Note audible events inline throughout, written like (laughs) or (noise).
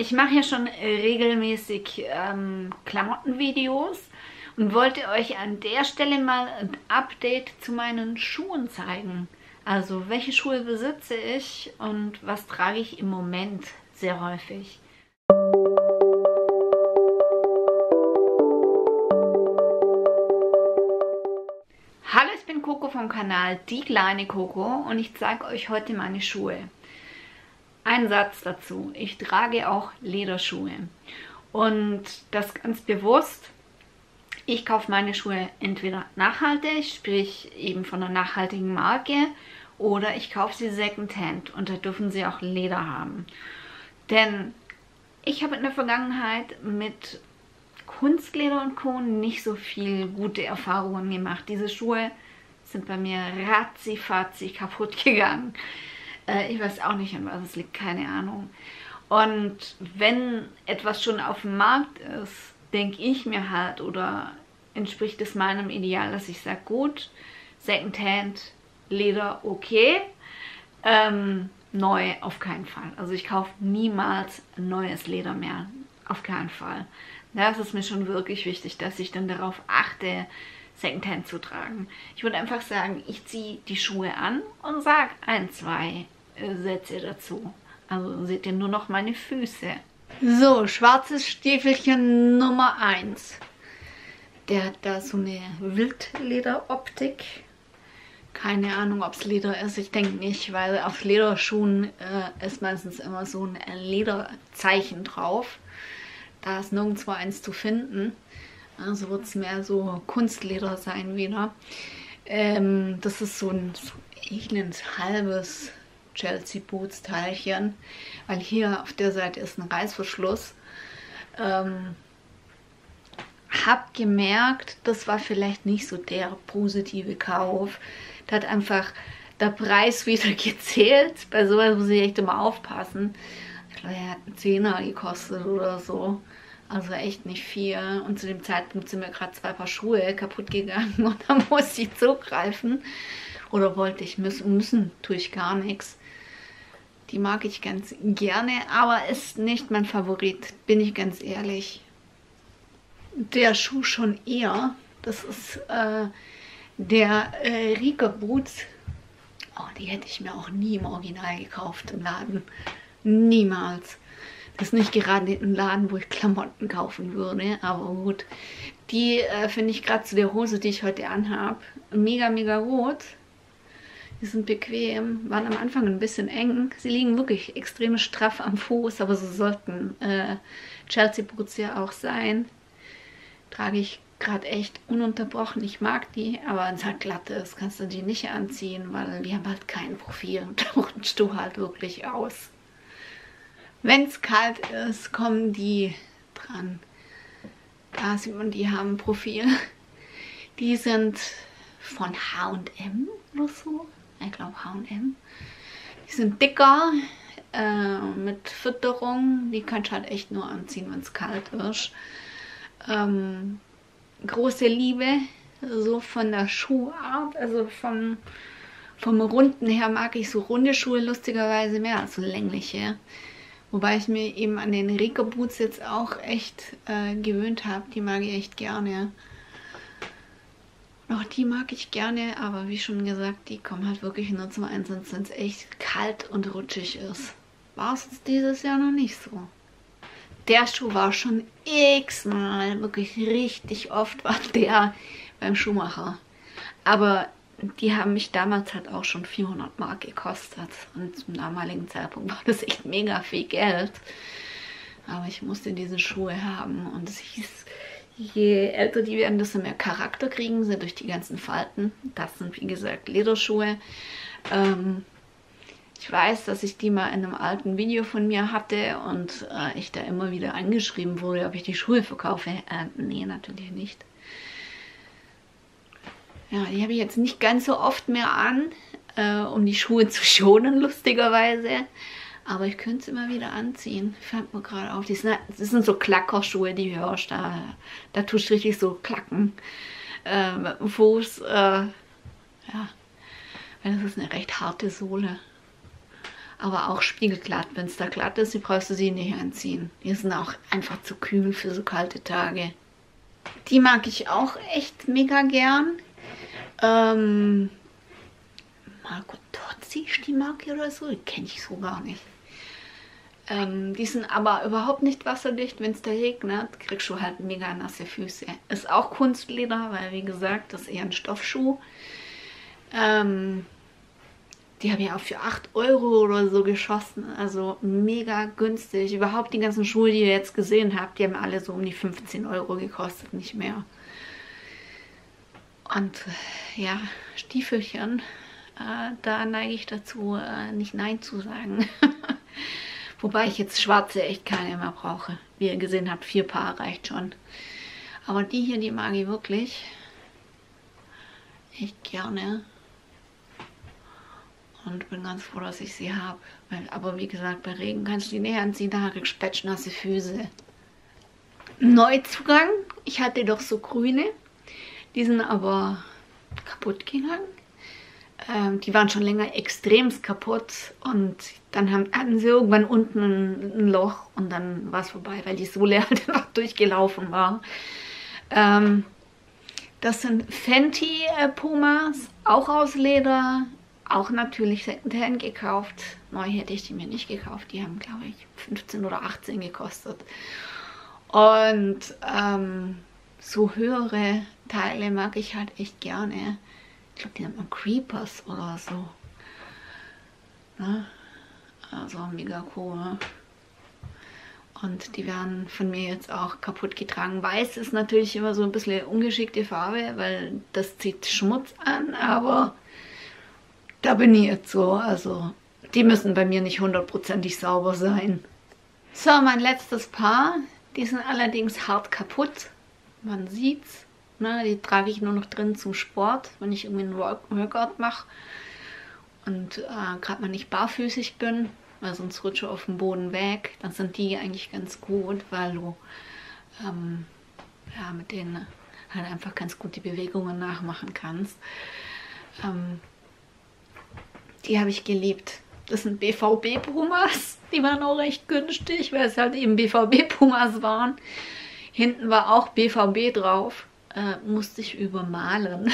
Ich mache ja schon regelmäßig ähm, Klamottenvideos und wollte euch an der Stelle mal ein Update zu meinen Schuhen zeigen. Also welche Schuhe besitze ich und was trage ich im Moment sehr häufig. Hallo, ich bin Coco vom Kanal Die kleine Coco und ich zeige euch heute meine Schuhe. Ein Satz dazu. Ich trage auch Lederschuhe. Und das ganz bewusst. Ich kaufe meine Schuhe entweder nachhaltig, sprich eben von einer nachhaltigen Marke, oder ich kaufe sie Secondhand und da dürfen sie auch Leder haben. Denn ich habe in der Vergangenheit mit Kunstleder und Co. nicht so viel gute Erfahrungen gemacht. Diese Schuhe sind bei mir ratzi kaputt gegangen. Äh, ich weiß auch nicht, an was es liegt, keine Ahnung. Und wenn etwas schon auf dem Markt ist, denke ich mir halt, oder entspricht es meinem Ideal, dass ich sage, gut, Secondhand, Leder okay, ähm, neu auf keinen Fall. Also ich kaufe niemals neues Leder mehr, auf keinen Fall. Das ist mir schon wirklich wichtig, dass ich dann darauf achte, Secondhand zu tragen. Ich würde einfach sagen, ich ziehe die Schuhe an und sage ein, zwei Sätze dazu. Also seht ihr nur noch meine Füße. So, schwarzes Stiefelchen Nummer 1. Der hat da so eine Wildlederoptik. Keine Ahnung, ob es Leder ist. Ich denke nicht, weil auf Lederschuhen äh, ist meistens immer so ein Lederzeichen drauf. Da ist nirgendwo eins zu finden. Also wird es mehr so Kunstleder sein wieder. Ähm, das ist so ein, so halbes Chelsea Boots Teilchen, weil hier auf der Seite ist ein Reißverschluss. Ähm, hab gemerkt, das war vielleicht nicht so der positive Kauf. Da hat einfach der Preis (laughs) wieder gezählt. Bei sowas muss ich echt immer aufpassen. Ich glaube, er hat einen Zehner gekostet oder so. Also echt nicht viel. Und zu dem Zeitpunkt sind mir gerade zwei Paar Schuhe kaputt gegangen (laughs) und da musste ich zugreifen. Oder wollte ich müssen, müssen tue ich gar nichts. Die mag ich ganz gerne, aber ist nicht mein Favorit, bin ich ganz ehrlich. Der Schuh schon eher. Das ist äh, der äh, Rika Boots. Oh, die hätte ich mir auch nie im Original gekauft im Laden. Niemals. Das ist nicht gerade ein Laden, wo ich Klamotten kaufen würde, aber gut. Die äh, finde ich gerade zu der Hose, die ich heute anhabe, mega, mega rot. Die sind bequem, waren am Anfang ein bisschen eng. Sie liegen wirklich extrem straff am Fuß, aber so sollten äh, Chelsea Boots ja auch sein. Trage ich gerade echt ununterbrochen. Ich mag die, aber wenn es halt glatt ist, kannst du die nicht anziehen, weil die haben halt kein Profil und (laughs) da rutschst du halt wirklich aus. Wenn es kalt ist, kommen die dran. Da sieht man, die haben Profil. Die sind von H&M oder so ich glaube H&M. Die sind dicker, äh, mit Fütterung. Die kannst du halt echt nur anziehen, wenn es kalt ist. Ähm, große Liebe, so von der Schuhart, also vom, vom Runden her mag ich so runde Schuhe lustigerweise mehr als so längliche. Wobei ich mir eben an den Rika Boots jetzt auch echt äh, gewöhnt habe. Die mag ich echt gerne. Auch die mag ich gerne, aber wie schon gesagt, die kommen halt wirklich nur zum Einsatz, wenn es echt kalt und rutschig ist. War es dieses Jahr noch nicht so. Der Schuh war schon x-mal, wirklich richtig oft war der beim Schuhmacher. Aber die haben mich damals halt auch schon 400 Mark gekostet. Und zum damaligen Zeitpunkt war das echt mega viel Geld. Aber ich musste diese Schuhe haben und es hieß, je älter die werden, desto mehr Charakter kriegen sie durch die ganzen Falten. Das sind wie gesagt Lederschuhe. Ähm, ich weiß, dass ich die mal in einem alten Video von mir hatte und äh, ich da immer wieder angeschrieben wurde, ob ich die Schuhe verkaufe. Äh, nee, natürlich nicht. Ja, die habe ich jetzt nicht ganz so oft mehr an, äh, um die Schuhe zu schonen, (laughs) lustigerweise. Aber ich könnte es immer wieder anziehen. Fällt mir gerade auf. Die sind, das sind so Klackerschuhe, die hörst. Da, da tust du richtig so klacken äh, mit dem Fuß. Äh, ja, weil das ist eine recht harte Sohle. aber auch spiegelglatt. Wenn es da glatt ist, die brauchst du sie nicht anziehen. Die sind auch einfach zu kühl für so kalte Tage. Die mag ich auch echt mega gern. Ähm, Marco Tozzi ist die Marke oder so, die kenne ich so gar nicht. Ähm, die sind aber überhaupt nicht wasserdicht. Wenn es da regnet, kriegst du halt mega nasse Füße. Ist auch Kunstleder, weil wie gesagt, das ist eher ein Stoffschuh. Ähm, die habe ich auch für 8 Euro oder so geschossen. Also mega günstig. Überhaupt die ganzen Schuhe, die ihr jetzt gesehen habt, die haben alle so um die 15 Euro gekostet, nicht mehr. Und ja, Stiefelchen, äh, da neige ich dazu, äh, nicht Nein zu sagen. (laughs) Wobei ich jetzt schwarze echt keine mehr brauche. Wie ihr gesehen habt, vier Paar reicht schon. Aber die hier, die mag ich wirklich echt gerne. Und bin ganz froh, dass ich sie habe. Aber wie gesagt, bei Regen kannst du die näher anziehen, da habe ich spetschnasse Füße. Neuzugang. Ich hatte doch so grüne. Die sind aber kaputt gegangen. Ähm, die waren schon länger extremst kaputt und dann haben, hatten sie irgendwann unten ein, ein Loch und dann war es vorbei, weil die Sohle (laughs) halt einfach durchgelaufen war. Ähm, das sind Fenty äh, Pumas, auch aus Leder, auch natürlich Secondhand gekauft. Neu hätte ich die mir nicht gekauft, die haben glaube ich 15 oder 18 gekostet. Und ähm, so höhere Teile mag ich halt echt gerne. Ich glaube, die nennt man Creepers oder so. Ne? Also mega cool. Und die werden von mir jetzt auch kaputt getragen. Weiß ist natürlich immer so ein bisschen ungeschickte Farbe, weil das zieht Schmutz an, aber da bin ich jetzt so. Also die müssen bei mir nicht hundertprozentig sauber sein. So, mein letztes Paar. Die sind allerdings hart kaputt. Man sieht's. Ne, die trage ich nur noch drin zum Sport, wenn ich irgendwie einen Workout mache und äh, gerade mal nicht barfüßig bin, weil sonst rutsche auf dem Boden weg. Dann sind die eigentlich ganz gut, weil du ähm, ja, mit denen halt einfach ganz gut die Bewegungen nachmachen kannst. Ähm, die habe ich geliebt. Das sind BVB-Pumas. Die waren auch recht günstig, weil es halt eben BVB-Pumas waren. Hinten war auch BVB drauf äh, musste ich übermalen.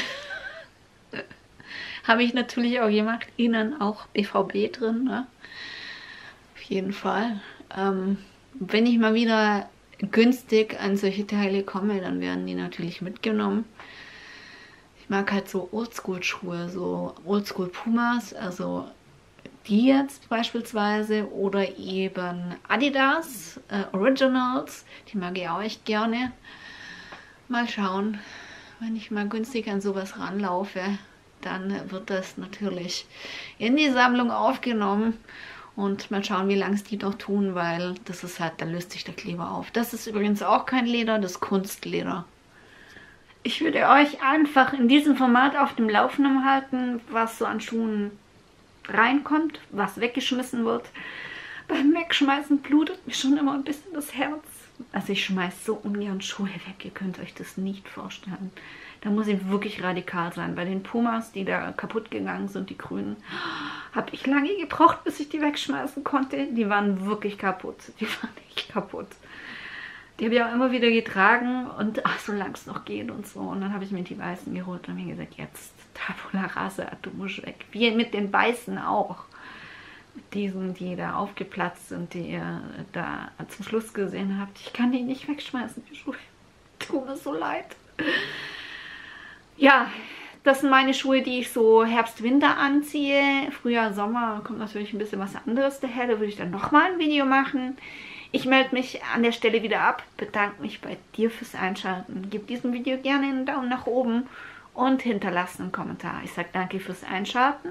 (laughs) Habe ich natürlich auch gemacht. Innen auch BVB drin. Ne? Auf jeden Fall. Ähm, wenn ich mal wieder günstig an solche Teile komme, dann werden die natürlich mitgenommen. Ich mag halt so Oldschool-Schuhe, so Oldschool Pumas, also die jetzt beispielsweise oder eben Adidas äh, Originals, die mag ich auch echt gerne. Mal schauen, wenn ich mal günstig an sowas ranlaufe, dann wird das natürlich in die Sammlung aufgenommen und mal schauen, wie lange es die noch tun, weil das ist halt, da löst sich der Kleber auf. Das ist übrigens auch kein Leder, das ist Kunstleder. Ich würde euch einfach in diesem Format auf dem Laufenden halten, was so an Schuhen reinkommt, was weggeschmissen wird. Beim Wegschmeißen blutet mir schon immer ein bisschen das Herz. Also ich schmeiße so ungern Schuhe weg, ihr könnt euch das nicht vorstellen. Da muss ich wirklich radikal sein. Bei den Pumas, die da kaputt gegangen sind, die grünen, habe ich lange gebraucht, bis ich die wegschmeißen konnte. Die waren wirklich kaputt. Die (laughs) waren echt kaputt. Die habe ich auch immer wieder getragen und ach, solange es noch geht und so. Und dann habe ich mir die Weißen geholt und mir gesagt, jetzt Tabula Rasa, du musst weg. Wie mit den Weißen auch diesen, die da aufgeplatzt sind, die ihr da zum Schluss gesehen habt. Ich kann die nicht wegschmeißen, die Schuhe. Tut mir so leid. Ja, das sind meine Schuhe, die ich so Herbst-Winter anziehe. Frühjahr, Sommer kommt natürlich ein bisschen was anderes daher. Da würde ich dann nochmal ein Video machen. Ich melde mich an der Stelle wieder ab. Bedanke mich bei dir fürs Einschalten. Gib diesem Video gerne einen Daumen nach oben und hinterlasse einen Kommentar. Ich sage danke fürs Einschalten.